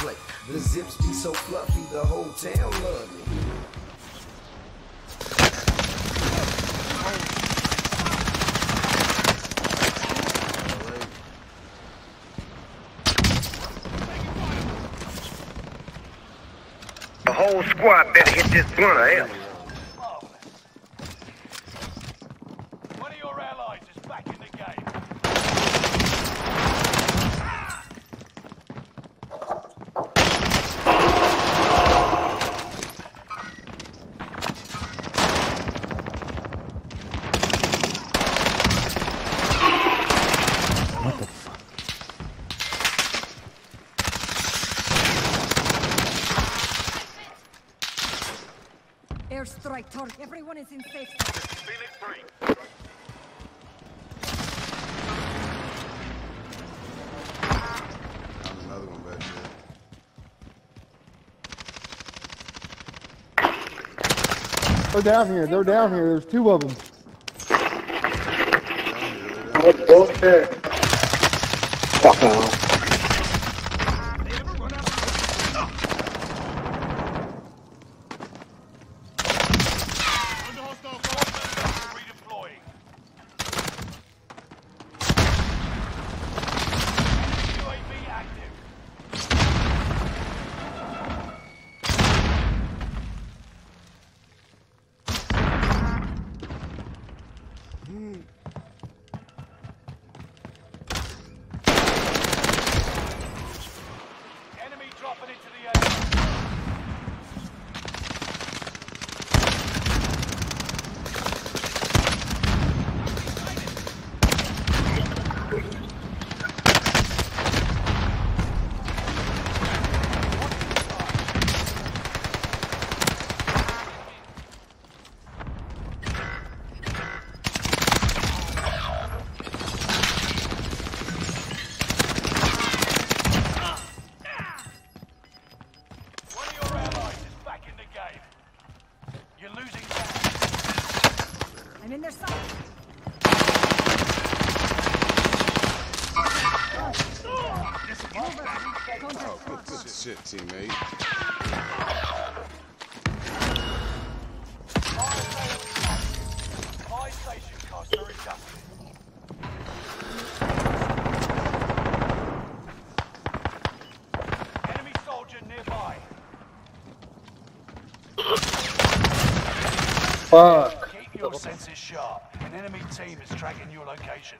The zips be so fluffy, the whole town love me. The whole squad better hit this blunt or else. One of your allies is back in the game. Airstrike target. Everyone is in safety. Feel it free. Another one back there. They're down here. They're down here. There's two of them. Down here, they're down here. Fuck off. Enemy dropping into the area. One of your allies is back in the game. You're losing ground. I'm in their sight. Oh, good shit, teammate. Fire station costs are adjusted. Enemy soldier nearby. Fuck. Your senses sharp. An enemy team is tracking your location.